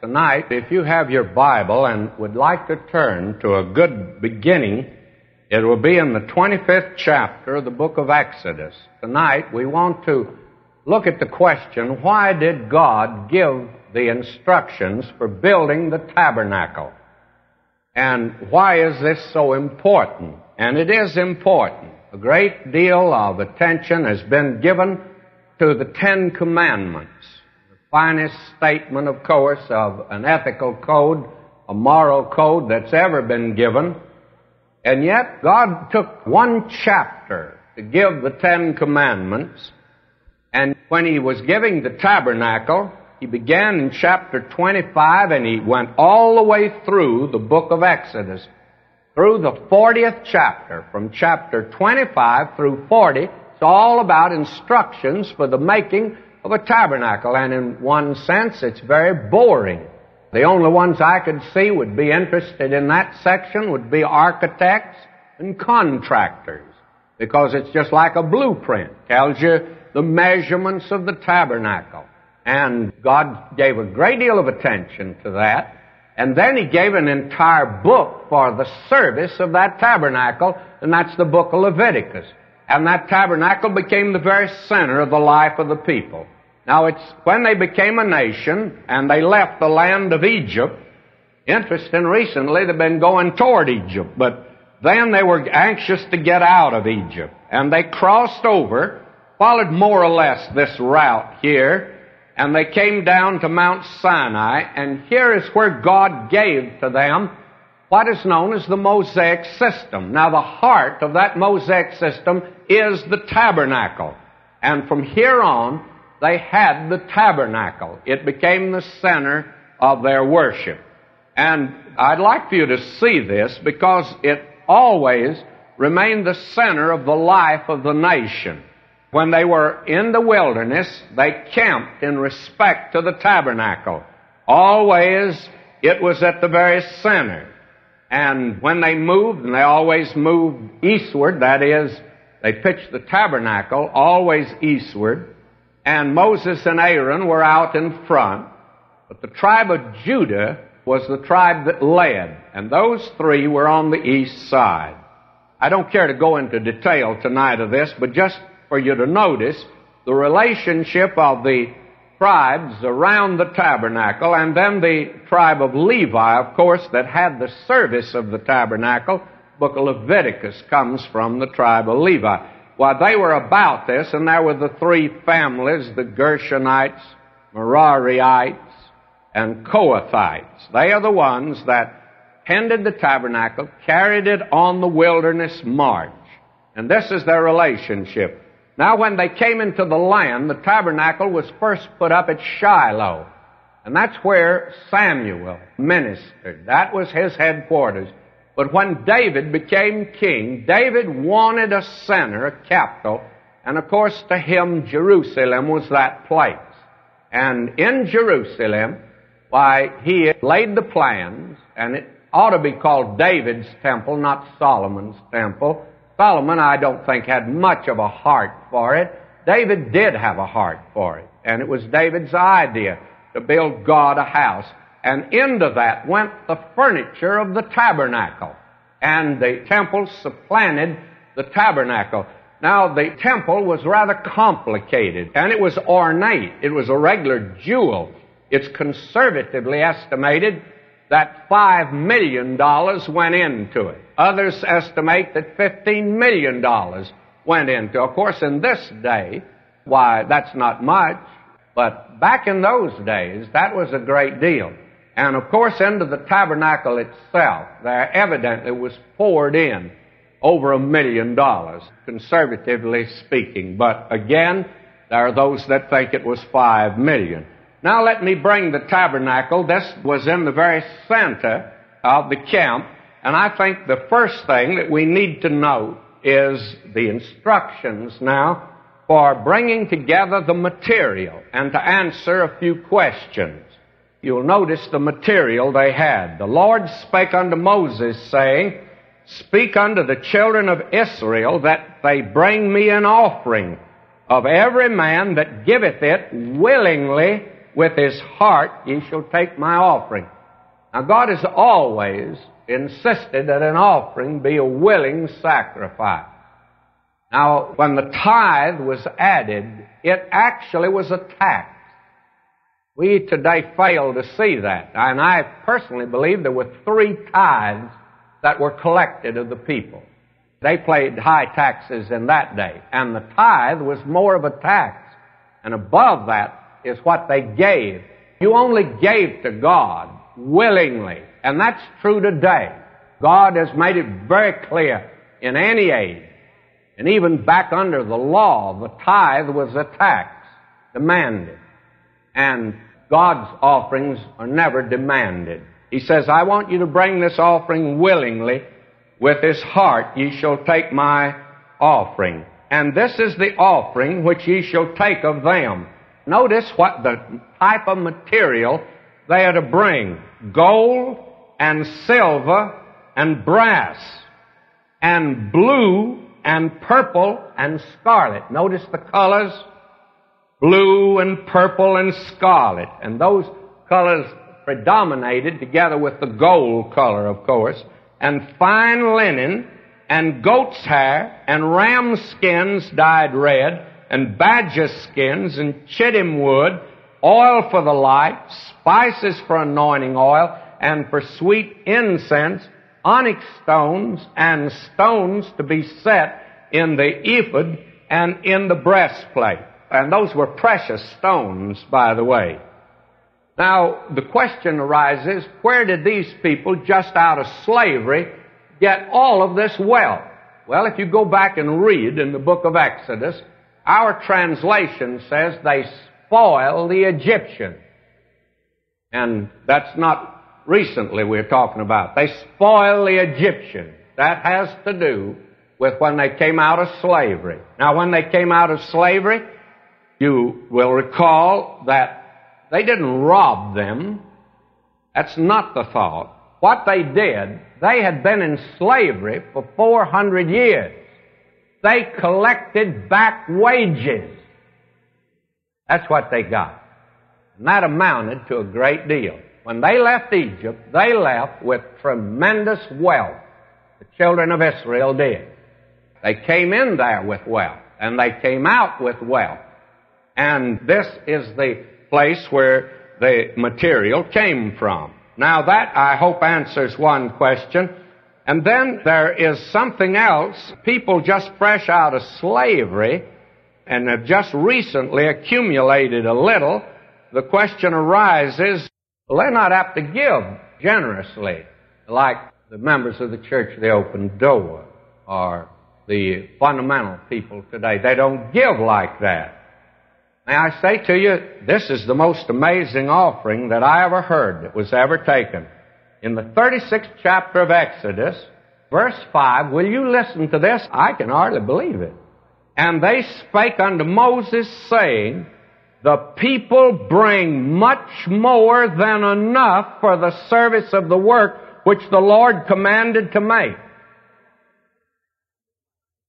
Tonight, if you have your Bible and would like to turn to a good beginning, it will be in the 25th chapter of the book of Exodus. Tonight, we want to look at the question, why did God give the instructions for building the tabernacle? And why is this so important? And it is important. A great deal of attention has been given to the Ten Commandments finest statement, of course, of an ethical code, a moral code that's ever been given. And yet, God took one chapter to give the Ten Commandments. And when He was giving the tabernacle, He began in chapter 25 and He went all the way through the book of Exodus. Through the 40th chapter, from chapter 25 through 40, it's all about instructions for the making of a tabernacle, and in one sense, it's very boring. The only ones I could see would be interested in that section would be architects and contractors, because it's just like a blueprint. Tells you the measurements of the tabernacle. And God gave a great deal of attention to that. And then He gave an entire book for the service of that tabernacle, and that's the book of Leviticus. And that tabernacle became the very center of the life of the people. Now it's when they became a nation and they left the land of Egypt. Interesting, recently they've been going toward Egypt, but then they were anxious to get out of Egypt. And they crossed over, followed more or less this route here, and they came down to Mount Sinai, and here is where God gave to them what is known as the Mosaic system. Now the heart of that Mosaic system is the tabernacle. And from here on, they had the tabernacle. It became the center of their worship. And I'd like for you to see this because it always remained the center of the life of the nation. When they were in the wilderness, they camped in respect to the tabernacle. Always, it was at the very center. And when they moved, and they always moved eastward, that is, they pitched the tabernacle always eastward, and Moses and Aaron were out in front, but the tribe of Judah was the tribe that led, and those three were on the east side. I don't care to go into detail tonight of this, but just for you to notice the relationship of the tribes around the tabernacle, and then the tribe of Levi, of course, that had the service of the tabernacle. Book of Leviticus comes from the tribe of Levi. Well, they were about this, and there were the three families, the Gershonites, Merariites, and Kohathites. They are the ones that tended the tabernacle, carried it on the wilderness march. And this is their relationship. Now, when they came into the land, the tabernacle was first put up at Shiloh. And that's where Samuel ministered. That was his headquarters. But when David became king, David wanted a center, a capital, and of course to him Jerusalem was that place. And in Jerusalem, why, he laid the plans, and it ought to be called David's temple, not Solomon's temple, Solomon, I don't think, had much of a heart for it. David did have a heart for it. And it was David's idea to build God a house. And into that went the furniture of the tabernacle. And the temple supplanted the tabernacle. Now, the temple was rather complicated, and it was ornate. It was a regular jewel. It's conservatively estimated that $5 million went into it. Others estimate that $15 million went into it. Of course, in this day, why, that's not much. But back in those days, that was a great deal. And of course, into the tabernacle itself, there evidently was poured in over a million dollars, conservatively speaking. But again, there are those that think it was five million. Now let me bring the tabernacle. This was in the very center of the camp. And I think the first thing that we need to note is the instructions now for bringing together the material and to answer a few questions. You'll notice the material they had. The Lord spake unto Moses, saying, Speak unto the children of Israel that they bring me an offering of every man that giveth it willingly with his heart ye shall take my offering. Now God has always insisted that an offering be a willing sacrifice. Now, when the tithe was added, it actually was a tax. We today fail to see that. And I personally believe there were three tithes that were collected of the people. They paid high taxes in that day. And the tithe was more of a tax. And above that is what they gave. You only gave to God willingly. And that's true today. God has made it very clear in any age. And even back under the law, the tithe was a tax demanded. And God's offerings are never demanded. He says, I want you to bring this offering willingly. With this heart ye shall take my offering. And this is the offering which ye shall take of them. Notice what the type of material they are to bring. Gold and silver and brass and blue and purple and scarlet. Notice the colors. Blue and purple and scarlet. And those colors predominated together with the gold color, of course. And fine linen and goat's hair and ram skins dyed red and badger skins and shittim wood, oil for the light, spices for anointing oil, and for sweet incense, onyx stones and stones to be set in the ephod and in the breastplate. And those were precious stones, by the way. Now, the question arises, where did these people, just out of slavery, get all of this wealth? Well, if you go back and read in the book of Exodus, our translation says they spoil the Egyptian. And that's not recently we're talking about. They spoil the Egyptian. That has to do with when they came out of slavery. Now, when they came out of slavery, you will recall that they didn't rob them. That's not the thought. What they did, they had been in slavery for 400 years. They collected back wages. That's what they got. And that amounted to a great deal. When they left Egypt, they left with tremendous wealth. The children of Israel did. They came in there with wealth, and they came out with wealth. And this is the place where the material came from. Now that, I hope, answers one question. And then there is something else. People just fresh out of slavery and have just recently accumulated a little. The question arises, well, they're not apt to give generously like the members of the Church of the Open Door or the fundamental people today. They don't give like that. May I say to you, this is the most amazing offering that I ever heard that was ever taken. In the 36th chapter of Exodus, verse 5, will you listen to this? I can hardly believe it. And they spake unto Moses, saying, The people bring much more than enough for the service of the work which the Lord commanded to make.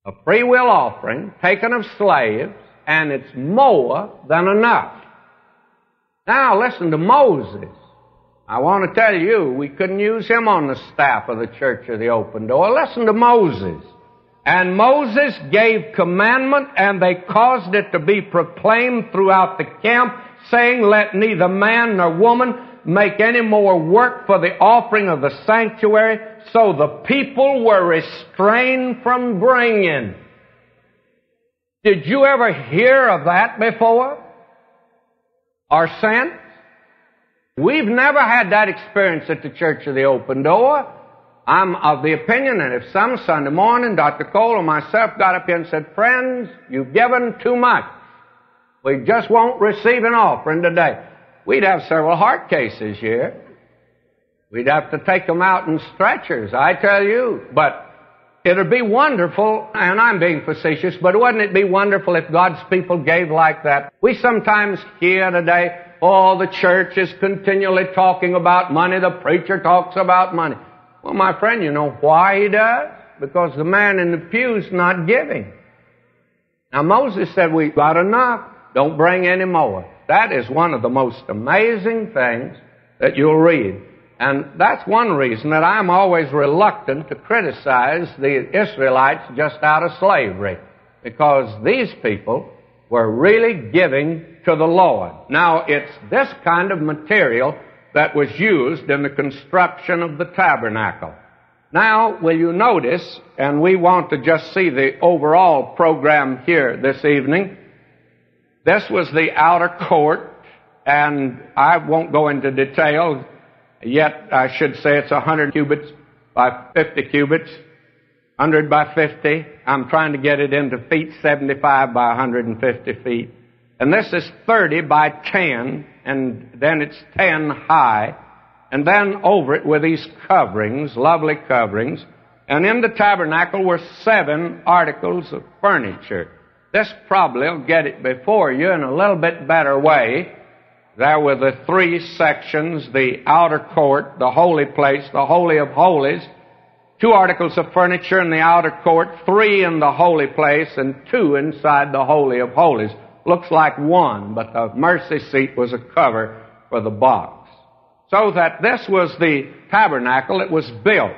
A free will offering taken of slaves and it's more than enough. Now listen to Moses. I want to tell you, we couldn't use him on the staff of the Church of the Open Door. Listen to Moses. And Moses gave commandment and they caused it to be proclaimed throughout the camp saying, let neither man nor woman make any more work for the offering of the sanctuary. So the people were restrained from bringing. Did you ever hear of that before? Or since? We've never had that experience at the Church of the Open Door. I'm of the opinion that if some Sunday morning Dr. Cole or myself got up here and said, friends, you've given too much. We just won't receive an offering today. We'd have several heart cases here. We'd have to take them out in stretchers, I tell you. But It'd be wonderful, and I'm being facetious, but wouldn't it be wonderful if God's people gave like that? We sometimes hear today, oh, the church is continually talking about money, the preacher talks about money. Well, my friend, you know why he does? Because the man in the pew's not giving. Now Moses said, We've got enough. Don't bring any more. That is one of the most amazing things that you'll read. And that's one reason that I'm always reluctant to criticize the Israelites just out of slavery. Because these people were really giving to the Lord. Now, it's this kind of material that was used in the construction of the tabernacle. Now, will you notice, and we want to just see the overall program here this evening, this was the outer court, and I won't go into detail, yet I should say it's 100 cubits by 50 cubits, 100 by 50. I'm trying to get it into feet, 75 by 150 feet. And this is 30 by 10, and then it's 10 high. And then over it were these coverings, lovely coverings. And in the tabernacle were seven articles of furniture. This probably will get it before you in a little bit better way. There were the three sections, the outer court, the holy place, the holy of holies, two articles of furniture in the outer court, three in the holy place, and two inside the holy of holies. Looks like one, but the mercy seat was a cover for the box. So that this was the tabernacle, it was built.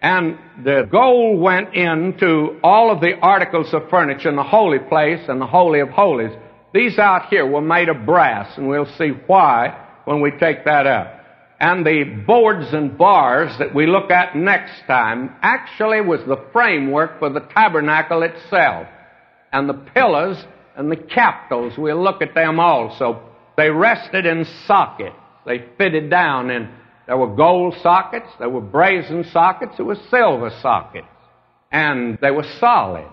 And the gold went into all of the articles of furniture in the holy place and the holy of holies. These out here were made of brass, and we'll see why when we take that up. And the boards and bars that we look at next time actually was the framework for the tabernacle itself. And the pillars and the capitals, we'll look at them also. They rested in sockets. They fitted down and there were gold sockets, there were brazen sockets, there were silver sockets. And they were solid.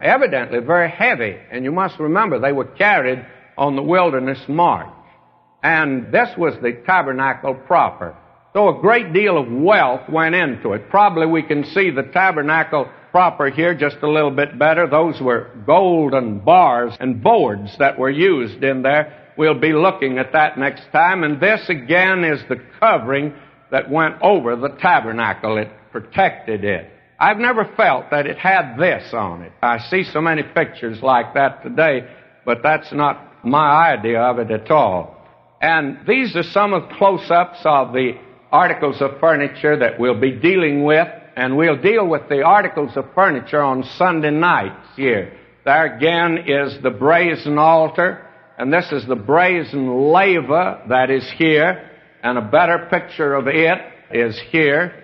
Evidently very heavy. And you must remember they were carried on the wilderness march. And this was the tabernacle proper. So a great deal of wealth went into it. Probably we can see the tabernacle proper here just a little bit better. Those were golden bars and boards that were used in there. We'll be looking at that next time. And this again is the covering that went over the tabernacle. It protected it. I've never felt that it had this on it. I see so many pictures like that today, but that's not my idea of it at all. And these are some of close-ups of the articles of furniture that we'll be dealing with, and we'll deal with the articles of furniture on Sunday nights here. There again is the brazen altar, and this is the brazen laver that is here, and a better picture of it is here.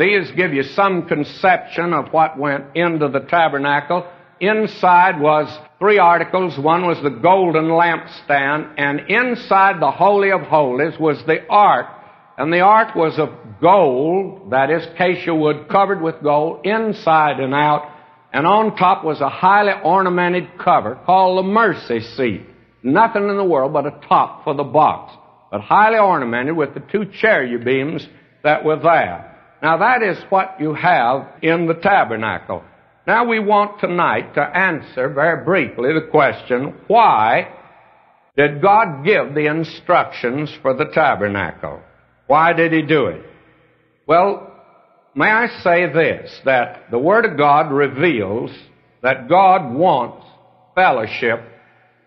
These give you some conception of what went into the tabernacle. Inside was three articles. One was the golden lampstand, and inside the Holy of Holies was the ark. And the ark was of gold, that is, acacia wood covered with gold, inside and out. And on top was a highly ornamented cover called the mercy seat. Nothing in the world but a top for the box, but highly ornamented with the two cherubims that were there. Now that is what you have in the tabernacle. Now we want tonight to answer very briefly the question, why did God give the instructions for the tabernacle? Why did He do it? Well, may I say this, that the Word of God reveals that God wants fellowship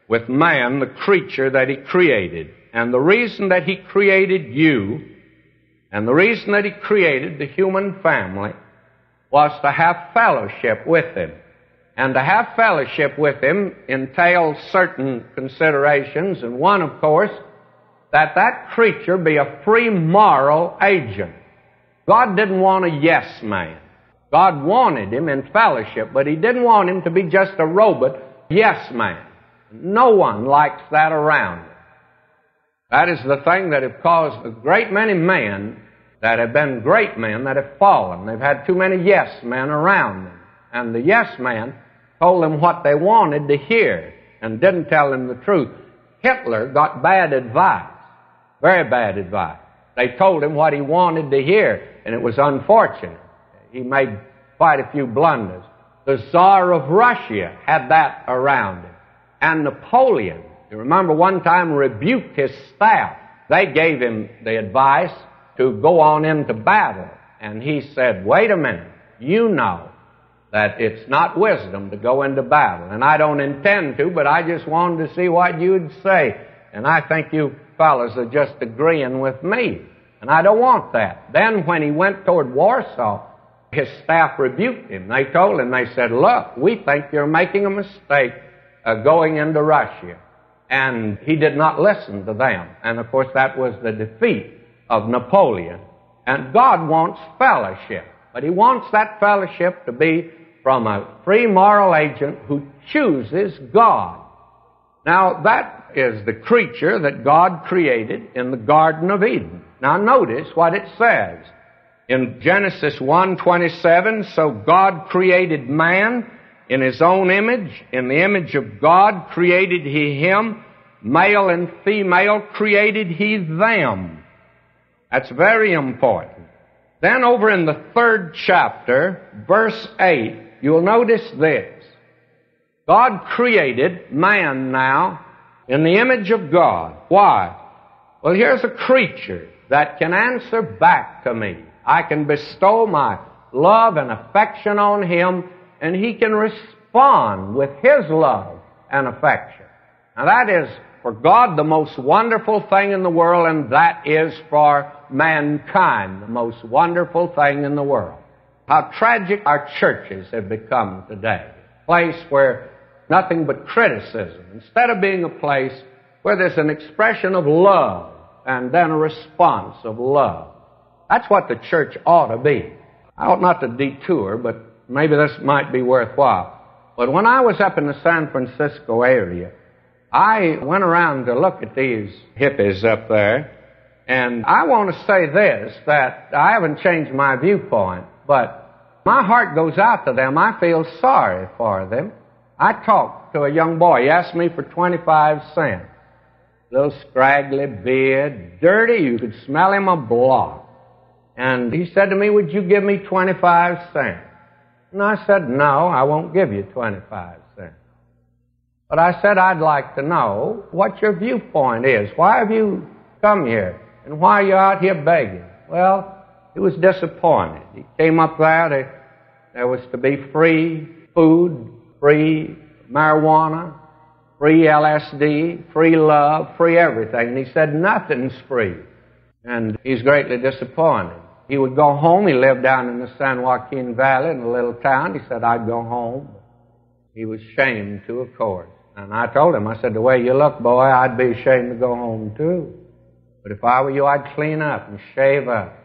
with man, the creature that He created. And the reason that He created you, and the reason that He created the human family, was to have fellowship with Him. And to have fellowship with Him entails certain considerations, and one, of course, that that creature be a free moral agent. God didn't want a yes man. God wanted him in fellowship, but He didn't want him to be just a robot yes man. No one likes that around. That is the thing that have caused a great many men that have been great men that have fallen. They've had too many yes men around them. And the yes man told them what they wanted to hear and didn't tell them the truth. Hitler got bad advice. Very bad advice. They told him what he wanted to hear, and it was unfortunate. He made quite a few blunders. The Tsar of Russia had that around him and Napoleon, you remember one time rebuked his staff. They gave him the advice to go on into battle. And he said, wait a minute, you know that it's not wisdom to go into battle. And I don't intend to, but I just wanted to see what you'd say. And I think you fellows are just agreeing with me. And I don't want that. Then when he went toward Warsaw, his staff rebuked him. They told him, they said, look, we think you're making a mistake uh, going into Russia. And he did not listen to them. And of course that was the defeat of Napoleon. And God wants fellowship. But he wants that fellowship to be from a free moral agent who chooses God. Now that is the creature that God created in the Garden of Eden. Now notice what it says. In Genesis 1:27, so God created man in his own image, in the image of God created he him, male and female created he them. That's very important. Then over in the third chapter, verse 8, you'll notice this. God created man now in the image of God. Why? Well, here's a creature that can answer back to me. I can bestow my love and affection on him, and he can respond with his love and affection. Now that is for God the most wonderful thing in the world, and that is for mankind the most wonderful thing in the world. How tragic our churches have become today. A place where nothing but criticism, instead of being a place where there's an expression of love and then a response of love. That's what the church ought to be. I ought not to detour, but maybe this might be worthwhile. But when I was up in the San Francisco area, I went around to look at these hippies up there, and I want to say this, that I haven't changed my viewpoint, but my heart goes out to them. I feel sorry for them. I talked to a young boy. He asked me for 25 cents. Little scraggly beard, dirty. You could smell him a block. And he said to me, would you give me 25 cents? And I said, no, I won't give you 25 cents. But I said, I'd like to know what your viewpoint is. Why have you come here? And why are you out here begging? Well, he was disappointed. He came up there, there was to be free food, free marijuana, free LSD, free love, free everything. And he said, nothing's free. And he's greatly disappointed. He would go home. He lived down in the San Joaquin Valley in a little town. He said, I'd go home. He was ashamed to, of course. And I told him, I said, the way you look, boy, I'd be ashamed to go home too. But if I were you, I'd clean up and shave up.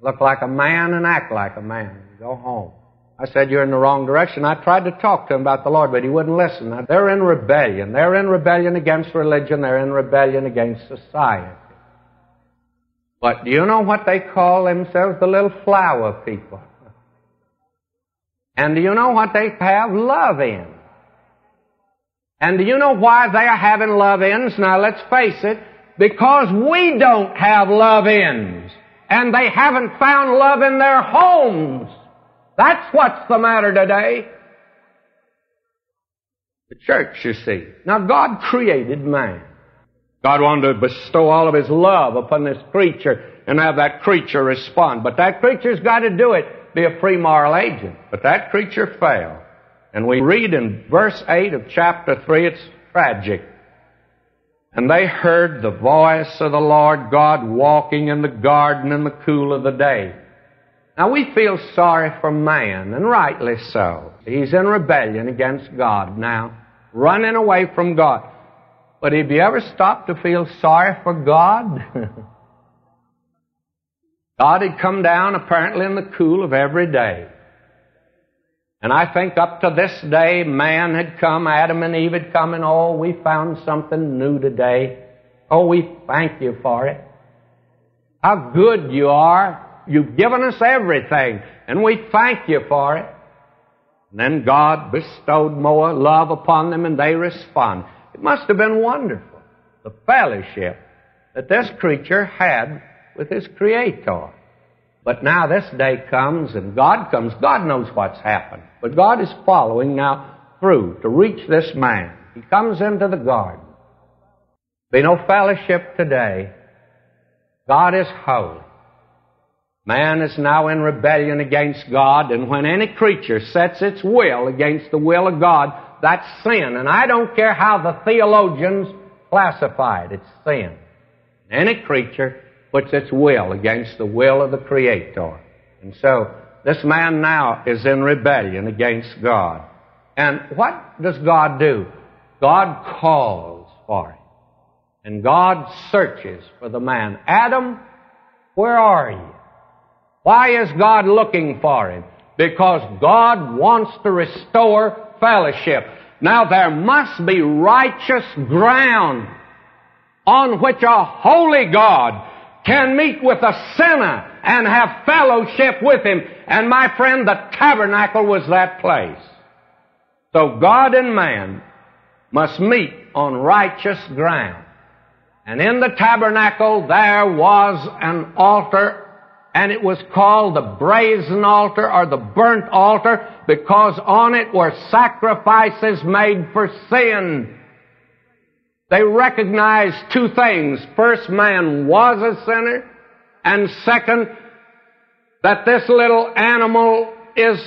Look like a man and act like a man. Go home. I said, You're in the wrong direction. I tried to talk to him about the Lord, but he wouldn't listen. Now, they're in rebellion. They're in rebellion against religion. They're in rebellion against society. But do you know what they call themselves? The little flower people. And do you know what they have love in? And do you know why they are having love ins? Now let's face it, because we don't have love ins. And they haven't found love in their homes. That's what's the matter today. The church, you see. Now God created man. God wanted to bestow all of His love upon this creature and have that creature respond. But that creature's got to do it, be a free moral agent. But that creature failed. And we read in verse 8 of chapter 3, it's tragic. And they heard the voice of the Lord God walking in the garden in the cool of the day. Now we feel sorry for man, and rightly so. He's in rebellion against God now, running away from God. But have you ever stopped to feel sorry for God? God had come down apparently in the cool of every day. And I think up to this day, man had come, Adam and Eve had come, and oh, we found something new today. Oh, we thank you for it. How good you are. You've given us everything, and we thank you for it. And then God bestowed more love upon them, and they respond. Must have been wonderful, the fellowship that this creature had with his Creator. But now this day comes, and God comes. God knows what's happened. But God is following now through to reach this man. He comes into the garden. Be no fellowship today. God is holy. Man is now in rebellion against God, and when any creature sets its will against the will of God, that's sin. And I don't care how the theologians classify it, It's sin. Any creature puts its will against the will of the Creator. And so, this man now is in rebellion against God. And what does God do? God calls for him. And God searches for the man. Adam, where are you? Why is God looking for him? Because God wants to restore fellowship. Now there must be righteous ground on which a holy God can meet with a sinner and have fellowship with him. And my friend, the tabernacle was that place. So God and man must meet on righteous ground. And in the tabernacle there was an altar, and it was called the brazen altar or the burnt altar because on it were sacrifices made for sin. They recognized two things. First, man was a sinner, and second, that this little animal is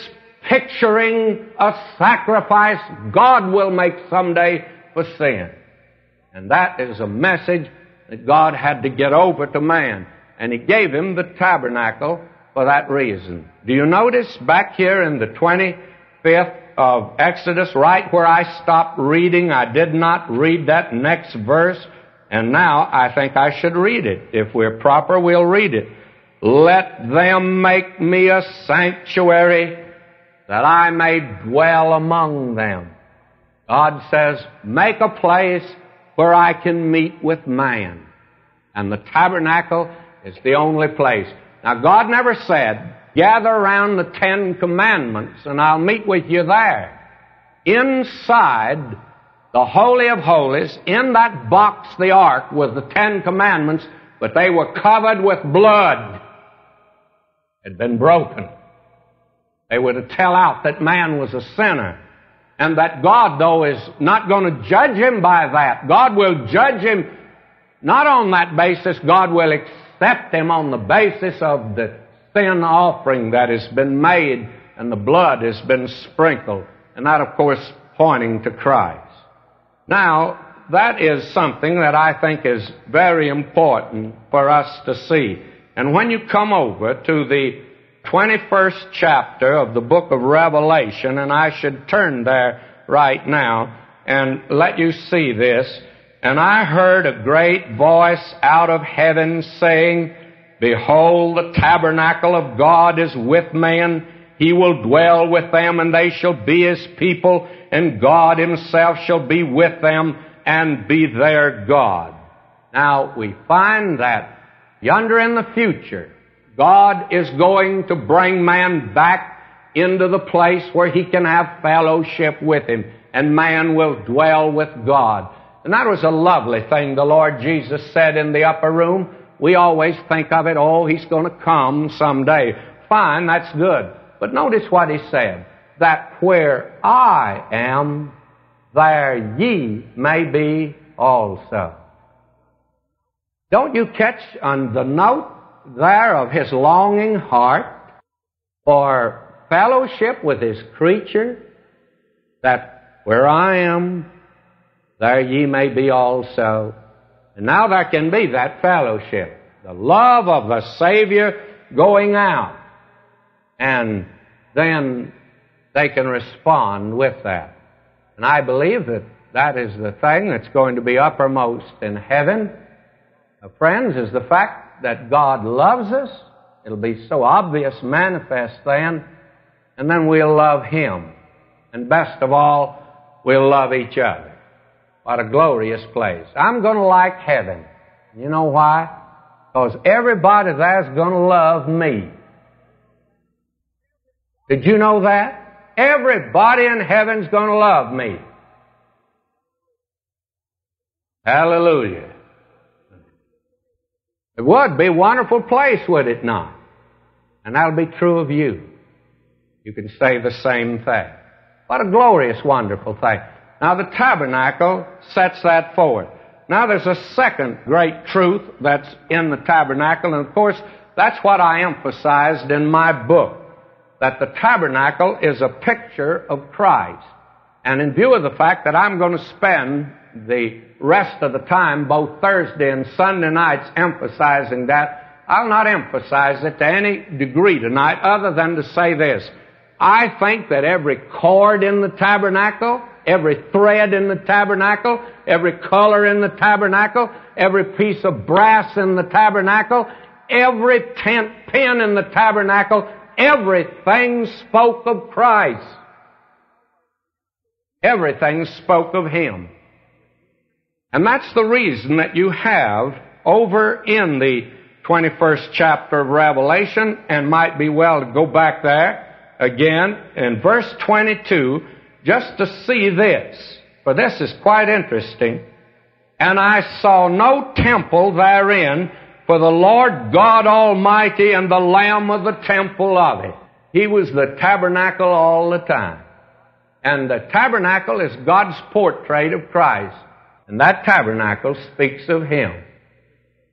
picturing a sacrifice God will make someday for sin. And that is a message that God had to get over to man. And He gave him the tabernacle for that reason. Do you notice back here in the 25th of Exodus, right where I stopped reading, I did not read that next verse, and now I think I should read it. If we're proper, we'll read it. Let them make me a sanctuary that I may dwell among them. God says, make a place where I can meet with man. And the tabernacle is the only place. Now God never said, gather around the Ten Commandments and I'll meet with you there. Inside the Holy of Holies, in that box, the ark, was the Ten Commandments, but they were covered with blood. Had been broken. They were to tell out that man was a sinner and that God, though, is not going to judge him by that. God will judge him not on that basis. God will accept him on the basis of the sin offering that has been made and the blood has been sprinkled. And that, of course, pointing to Christ. Now, that is something that I think is very important for us to see. And when you come over to the 21st chapter of the book of Revelation, and I should turn there right now and let you see this. And I heard a great voice out of heaven saying, Behold, the tabernacle of God is with man. He will dwell with them, and they shall be his people, and God himself shall be with them and be their God. Now, we find that yonder in the future, God is going to bring man back into the place where he can have fellowship with him, and man will dwell with God. And that was a lovely thing the Lord Jesus said in the upper room. We always think of it, oh, he's going to come someday. Fine, that's good. But notice what he said. That where I am, there ye may be also. Don't you catch on the note there of his longing heart for fellowship with his creature, that where I am, there ye may be also. And now there can be that fellowship, the love of the Savior going out. And then they can respond with that. And I believe that that is the thing that's going to be uppermost in heaven. friends, is the fact that God loves us. It'll be so obvious, manifest then, and then we'll love Him. And best of all, we'll love each other. What a glorious place. I'm going to like heaven. You know why? Because everybody there's going to love me. Did you know that? Everybody in heaven's going to love me. Hallelujah. It would be a wonderful place, would it not? And that'll be true of you. You can say the same thing. What a glorious, wonderful thing. Now the tabernacle sets that forward. Now there's a second great truth that's in the tabernacle, and of course, that's what I emphasized in my book. That the tabernacle is a picture of Christ. And in view of the fact that I'm going to spend the rest of the time, both Thursday and Sunday nights, emphasizing that. I'll not emphasize it to any degree tonight other than to say this. I think that every cord in the tabernacle, every thread in the tabernacle, every color in the tabernacle, every piece of brass in the tabernacle, every tent pin in the tabernacle, everything spoke of Christ. Everything spoke of Him. And that's the reason that you have over in the 21st chapter of Revelation, and might be well to go back there again in verse 22 just to see this, for this is quite interesting. And I saw no temple therein, for the Lord God Almighty and the Lamb of the temple of it. He was the tabernacle all the time. And the tabernacle is God's portrait of Christ. And that tabernacle speaks of Him,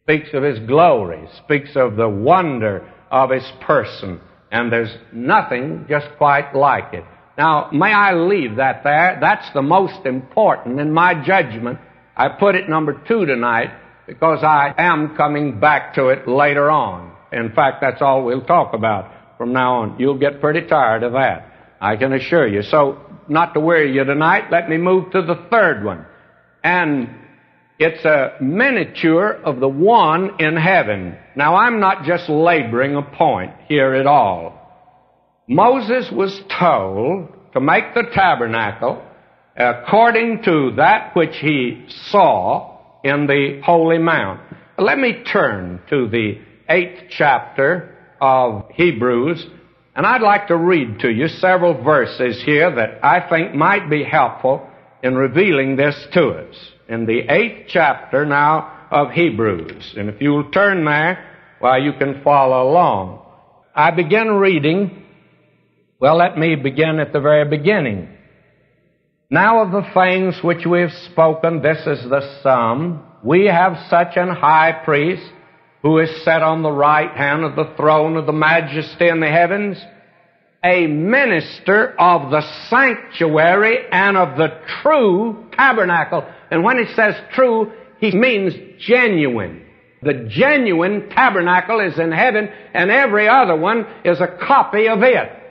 speaks of His glory, speaks of the wonder of His person. And there's nothing just quite like it. Now, may I leave that there? That's the most important in my judgment. I put it number two tonight because I am coming back to it later on. In fact, that's all we'll talk about from now on. You'll get pretty tired of that. I can assure you. So, not to weary you tonight, let me move to the third one. And it's a miniature of the one in heaven. Now, I'm not just laboring a point here at all. Moses was told to make the tabernacle according to that which he saw in the Holy Mount. Let me turn to the eighth chapter of Hebrews, and I'd like to read to you several verses here that I think might be helpful in revealing this to us. In the eighth chapter now of Hebrews, and if you'll turn there, well, you can follow along. I begin reading well, let me begin at the very beginning. Now of the things which we have spoken, this is the sum. We have such an high priest who is set on the right hand of the throne of the majesty in the heavens, a minister of the sanctuary and of the true tabernacle. And when he says true, he means genuine. The genuine tabernacle is in heaven and every other one is a copy of it.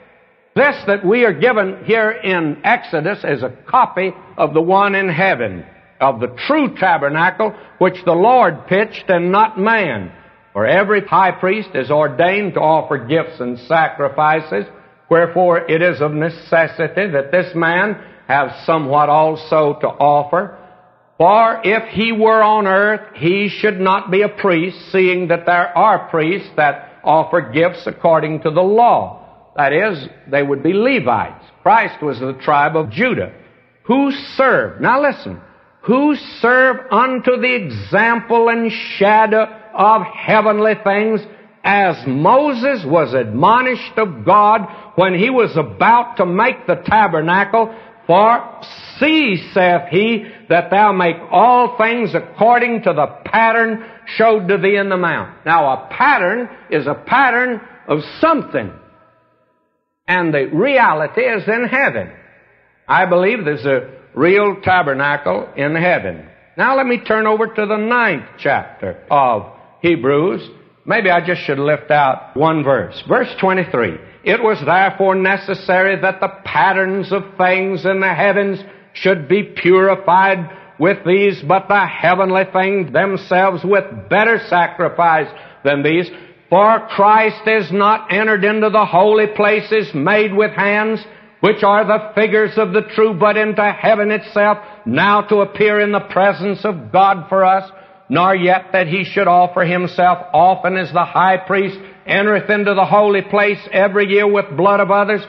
This that we are given here in Exodus is a copy of the one in heaven, of the true tabernacle which the Lord pitched and not man. For every high priest is ordained to offer gifts and sacrifices, wherefore it is of necessity that this man have somewhat also to offer. For if he were on earth, he should not be a priest, seeing that there are priests that offer gifts according to the law that is, they would be Levites. Christ was the tribe of Judah. Who served, now listen, who served unto the example and shadow of heavenly things as Moses was admonished of God when he was about to make the tabernacle, for see, saith he, that thou make all things according to the pattern showed to thee in the mount. Now a pattern is a pattern of something and the reality is in heaven. I believe there's a real tabernacle in heaven. Now let me turn over to the ninth chapter of Hebrews. Maybe I just should lift out one verse. Verse 23. It was therefore necessary that the patterns of things in the heavens should be purified with these, but the heavenly things themselves with better sacrifice than these. For Christ is not entered into the holy places made with hands, which are the figures of the true, but into heaven itself, now to appear in the presence of God for us, nor yet that he should offer himself often as the high priest entereth into the holy place every year with blood of others,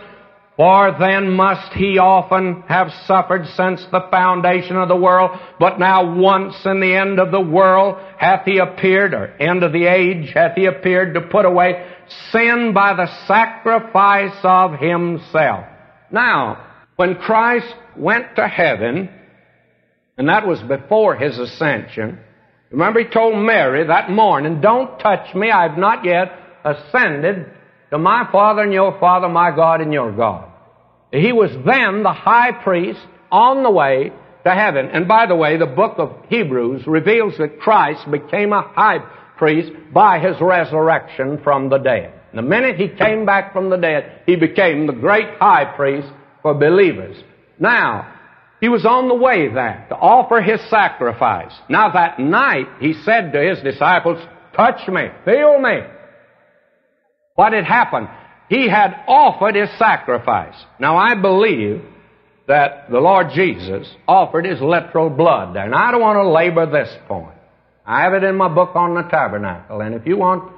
for then must he often have suffered since the foundation of the world, but now once in the end of the world hath he appeared, or end of the age hath he appeared to put away sin by the sacrifice of himself. Now, when Christ went to heaven, and that was before his ascension, remember he told Mary that morning, don't touch me, I've not yet ascended to my Father and your Father, my God and your God. He was then the high priest on the way to heaven. And by the way, the book of Hebrews reveals that Christ became a high priest by his resurrection from the dead. The minute he came back from the dead, he became the great high priest for believers. Now, he was on the way there to offer his sacrifice. Now that night, he said to his disciples, touch me, feel me. What had happened? He had offered his sacrifice. Now I believe that the Lord Jesus offered his literal blood there. And I don't want to labor this point. I have it in my book on the tabernacle, and if you want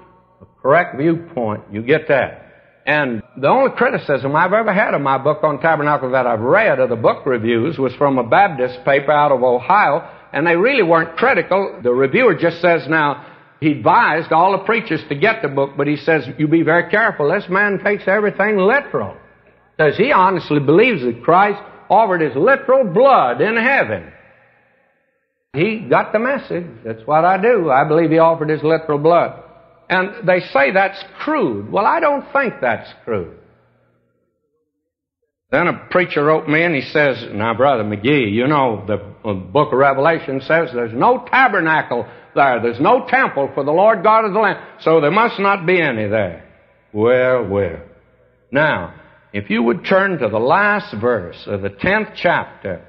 a correct viewpoint, you get that. And the only criticism I've ever had of my book on tabernacle that I've read of the book reviews was from a Baptist paper out of Ohio, and they really weren't critical. The reviewer just says now, he advised all the preachers to get the book, but he says, you be very careful. This man takes everything literal. Says he honestly believes that Christ offered his literal blood in heaven. He got the message. That's what I do. I believe he offered his literal blood. And they say that's crude. Well, I don't think that's crude. Then a preacher wrote me and he says, Now, Brother McGee, you know, the uh, book of Revelation says there's no tabernacle there. There's no temple for the Lord God of the land. So there must not be any there. Well, well. Now, if you would turn to the last verse of the 10th chapter,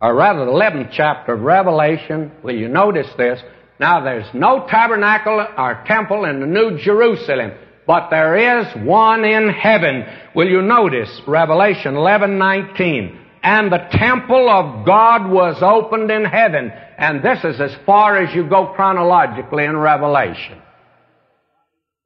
or rather the 11th chapter of Revelation, will you notice this? Now there's no tabernacle or temple in the New Jerusalem, but there is one in heaven. Will you notice Revelation 11:19? And the temple of God was opened in heaven. And this is as far as you go chronologically in Revelation.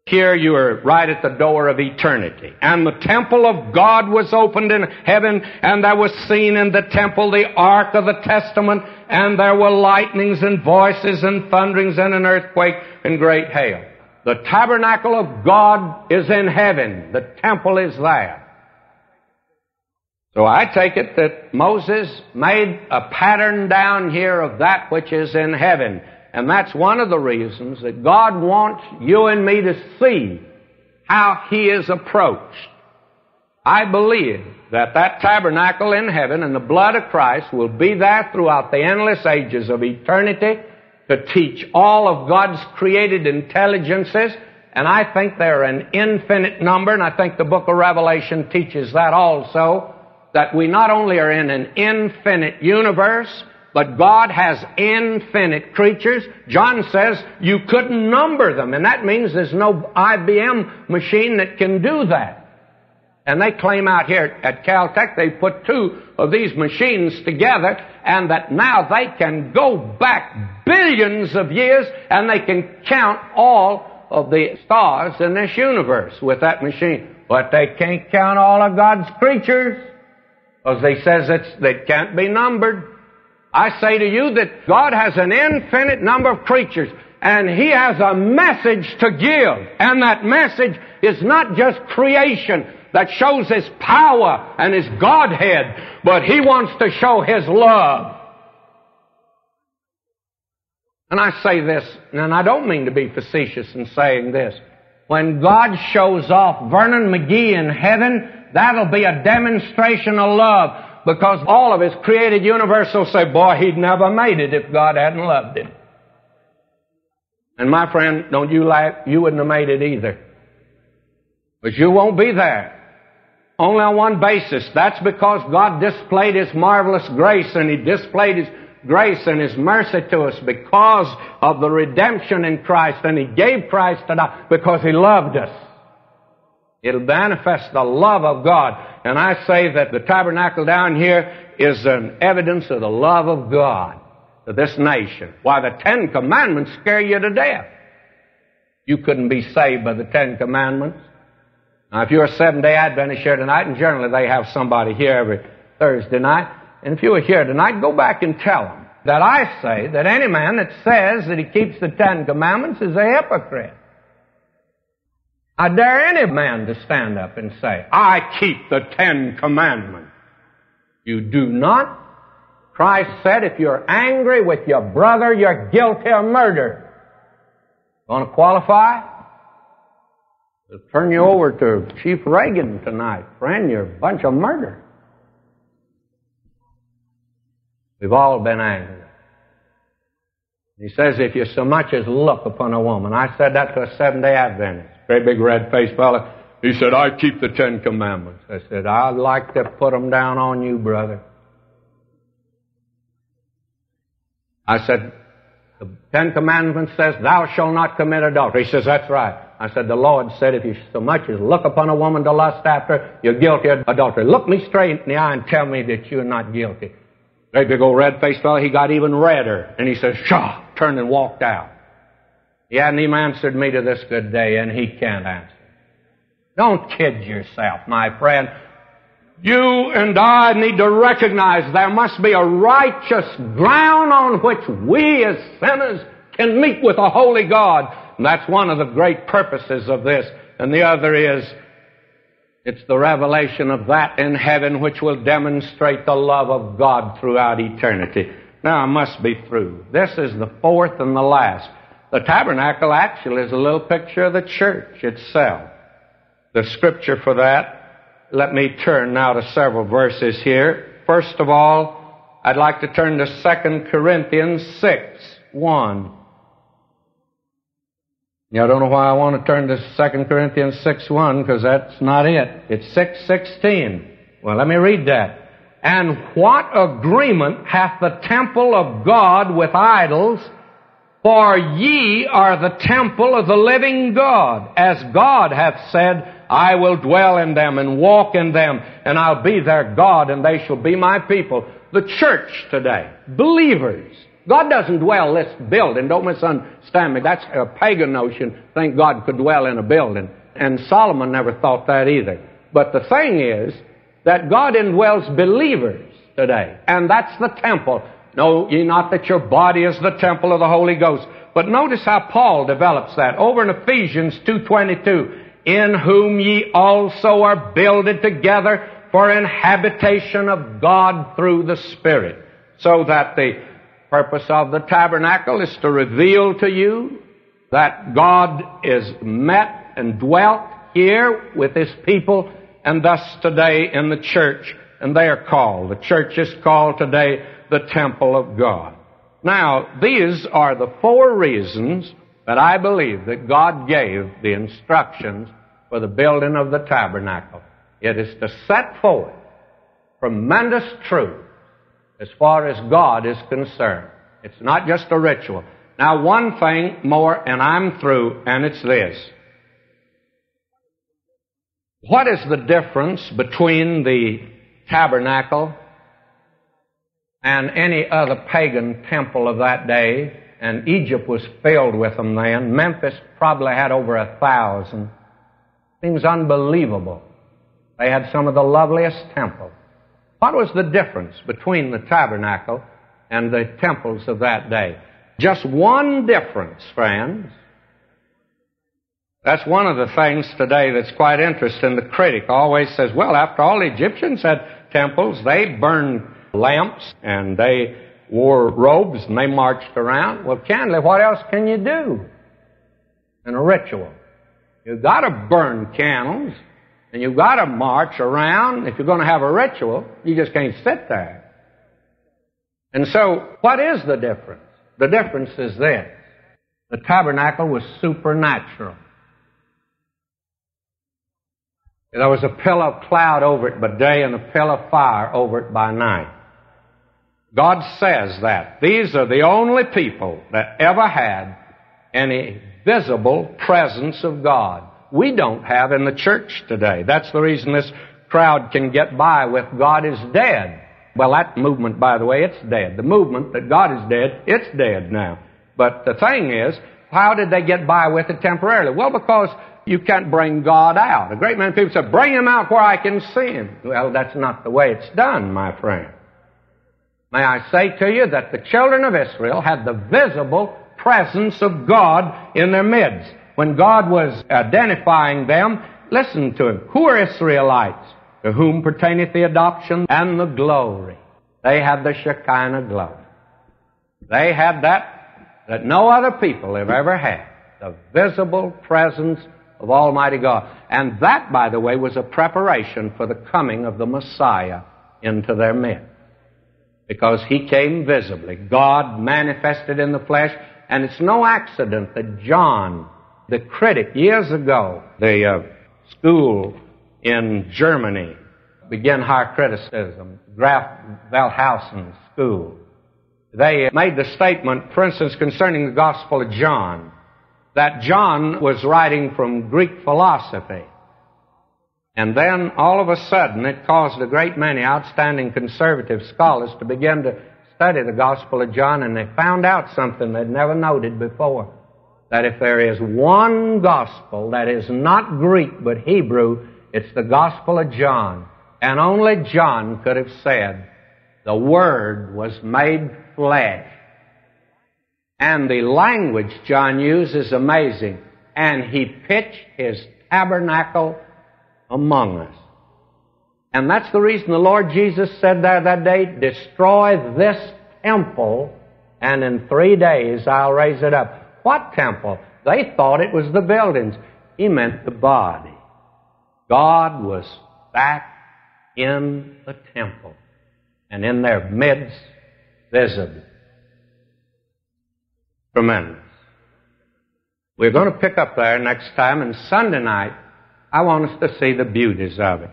Here you are right at the door of eternity. And the temple of God was opened in heaven, and there was seen in the temple the ark of the testament, and there were lightnings and voices and thunderings and an earthquake and great hail. The tabernacle of God is in heaven. The temple is there. So I take it that Moses made a pattern down here of that which is in heaven. And that's one of the reasons that God wants you and me to see how He is approached. I believe that that tabernacle in heaven and the blood of Christ will be there throughout the endless ages of eternity to teach all of God's created intelligences. And I think they're an infinite number, and I think the book of Revelation teaches that also, that we not only are in an infinite universe, but God has infinite creatures. John says you couldn't number them, and that means there's no IBM machine that can do that. And they claim out here at Caltech they put two of these machines together and that now they can go back billions of years and they can count all of the stars in this universe with that machine. But they can't count all of God's creatures because they says it's, they can't be numbered. I say to you that God has an infinite number of creatures and He has a message to give. And that message is not just creation that shows His power and His Godhead, but He wants to show His love. And I say this, and I don't mean to be facetious in saying this. When God shows off Vernon McGee in heaven, that'll be a demonstration of love because all of his created universe will say, boy, he'd never made it if God hadn't loved him. And my friend, don't you laugh, you wouldn't have made it either. But you won't be there. Only on one basis. That's because God displayed His marvelous grace and He displayed His grace and His mercy to us because of the redemption in Christ and He gave Christ to die because He loved us. It'll manifest the love of God. And I say that the tabernacle down here is an evidence of the love of God to this nation. Why, the Ten Commandments scare you to death. You couldn't be saved by the Ten Commandments. Now, if you're a seven-day Adventist here tonight, and generally they have somebody here every Thursday night, and if you were here tonight, go back and tell them that I say that any man that says that he keeps the Ten Commandments is a hypocrite. I dare any man to stand up and say, I keep the Ten Commandments. You do not. Christ said, if you're angry with your brother, you're guilty of murder. Want to qualify? I'll turn you over to Chief Reagan tonight. Friend, you're a bunch of murder. We've all been angry. He says, if you so much as look upon a woman. I said that to a seven day Adventist. Great big red faced fellow. He said, I keep the Ten Commandments. I said, I'd like to put them down on you, brother. I said, the Ten Commandments says, thou shalt not commit adultery. He says, that's right. I said, the Lord said, if you so much as look upon a woman to lust after, you're guilty of adultery. Look me straight in the eye and tell me that you're not guilty. Great big old red-faced fellow, he got even redder. And he says, Shaw! Turned and walked out. He hadn't even answered me to this good day, and he can't answer. Don't kid yourself, my friend. You and I need to recognize there must be a righteous ground on which we as sinners can meet with a holy God. And that's one of the great purposes of this. And the other is it's the revelation of that in heaven which will demonstrate the love of God throughout eternity. Now I must be through. This is the fourth and the last. The tabernacle actually is a little picture of the church itself. The scripture for that, let me turn now to several verses here. First of all, I'd like to turn to 2 Corinthians 6, 1. Yeah, I don't know why I want to turn to 2 Corinthians 6 1, because that's not it. It's 6 16. Well, let me read that. And what agreement hath the temple of God with idols? For ye are the temple of the living God, as God hath said, I will dwell in them and walk in them, and I'll be their God, and they shall be my people. The church today, believers, God doesn't dwell in this building. Don't misunderstand me. That's a pagan notion. Think God could dwell in a building. And Solomon never thought that either. But the thing is that God indwells believers today. And that's the temple. Know ye not that your body is the temple of the Holy Ghost. But notice how Paul develops that over in Ephesians 2.22. In whom ye also are builded together for an habitation of God through the Spirit. So that the purpose of the tabernacle is to reveal to you that God is met and dwelt here with His people and thus today in the church and they are called, the church is called today the temple of God. Now, these are the four reasons that I believe that God gave the instructions for the building of the tabernacle. It is to set forth tremendous truth as far as God is concerned. It's not just a ritual. Now, one thing more, and I'm through, and it's this. What is the difference between the tabernacle and any other pagan temple of that day? And Egypt was filled with them then. Memphis probably had over a thousand. Seems unbelievable. They had some of the loveliest temples. What was the difference between the tabernacle and the temples of that day? Just one difference, friends. That's one of the things today that's quite interesting. The critic always says, well, after all, the Egyptians had temples. They burned lamps and they wore robes and they marched around. Well, candidly, what else can you do in a ritual? You've got to burn candles and you've got to march around. If you're going to have a ritual, you just can't sit there. And so, what is the difference? The difference is this. The tabernacle was supernatural. There was a pillar of cloud over it by day and a pillar of fire over it by night. God says that. These are the only people that ever had any visible presence of God we don't have in the church today. That's the reason this crowd can get by with God is dead. Well, that movement, by the way, it's dead. The movement that God is dead, it's dead now. But the thing is, how did they get by with it temporarily? Well, because you can't bring God out. A great many people say, bring him out where I can see him. Well, that's not the way it's done, my friend. May I say to you that the children of Israel had the visible presence of God in their midst when God was identifying them, listen to him. Who are Israelites? To whom pertaineth the adoption and the glory? They had the Shekinah glory. They had that that no other people have ever had. The visible presence of Almighty God. And that, by the way, was a preparation for the coming of the Messiah into their midst. because he came visibly. God manifested in the flesh, and it's no accident that John, the critic years ago, the uh, school in Germany, began higher criticism, Graf Wellhausen School. They made the statement, for instance, concerning the Gospel of John, that John was writing from Greek philosophy. And then all of a sudden it caused a great many outstanding conservative scholars to begin to study the Gospel of John and they found out something they'd never noted before. That if there is one gospel that is not Greek but Hebrew, it's the Gospel of John. And only John could have said, the Word was made flesh. And the language John uses is amazing. And he pitched his tabernacle among us. And that's the reason the Lord Jesus said there that day, destroy this temple and in three days I'll raise it up. What temple? They thought it was the buildings. He meant the body. God was back in the temple and in their midst visible. Tremendous. We're going to pick up there next time, and Sunday night, I want us to see the beauties of it.